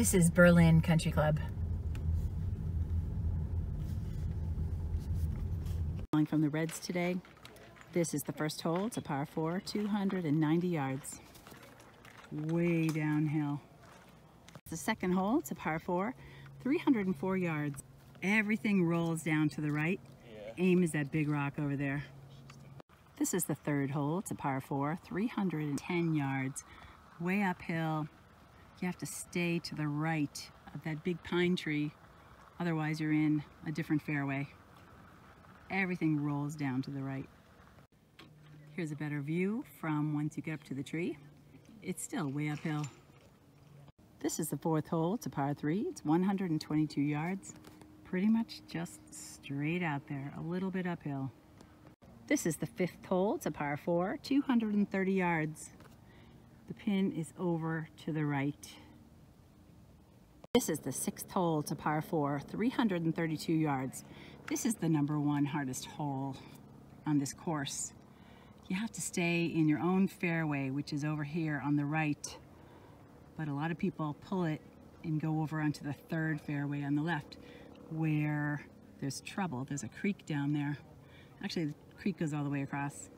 This is Berlin Country Club. From the Reds today. This is the first hole. It's a par 4, 290 yards. Way downhill. The second hole, it's a par 4, 304 yards. Everything rolls down to the right. Aim is that big rock over there. This is the third hole. It's a par 4, 310 yards. Way uphill. You have to stay to the right of that big pine tree. Otherwise, you're in a different fairway everything rolls down to the right. Here's a better view from once you get up to the tree. It's still way uphill. This is the fourth hole. It's a par three. It's 122 yards. Pretty much just straight out there, a little bit uphill. This is the fifth hole. It's a par four, 230 yards. The pin is over to the right. This is the sixth hole. to par four, 332 yards. This is the number one hardest hole on this course. You have to stay in your own fairway, which is over here on the right. But a lot of people pull it and go over onto the third fairway on the left where there's trouble. There's a creek down there. Actually, the creek goes all the way across.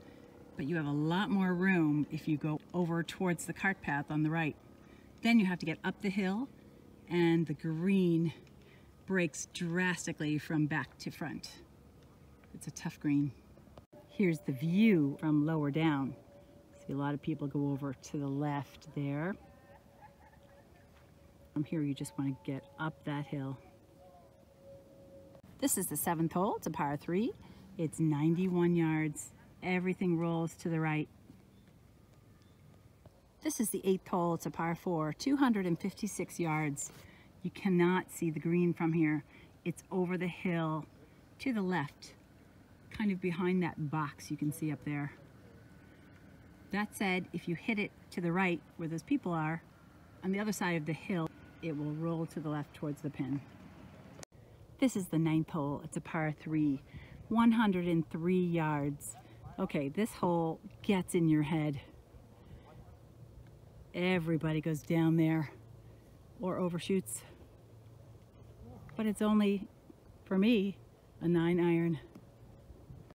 But you have a lot more room if you go over towards the cart path on the right. Then you have to get up the hill and the green breaks drastically from back to front. It's a tough green. Here's the view from lower down. See a lot of people go over to the left there. From here you just want to get up that hill. This is the seventh hole. It's a par three. It's 91 yards. Everything rolls to the right. This is the eighth hole. It's a par four, 256 yards. You cannot see the green from here. It's over the hill to the left, kind of behind that box you can see up there. That said, if you hit it to the right where those people are, on the other side of the hill, it will roll to the left towards the pin. This is the ninth hole. It's a par three, 103 yards. Okay, this hole gets in your head. Everybody goes down there or overshoots but it's only, for me, a nine iron.